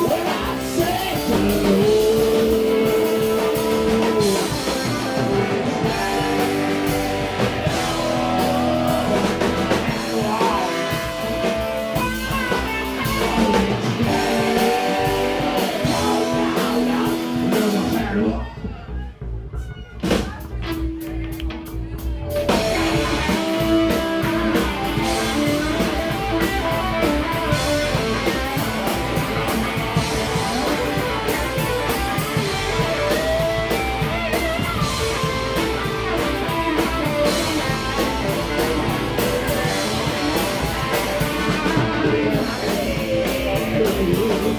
Whoa!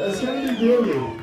It's gonna be groovy.